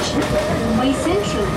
Station, Mumbai Central.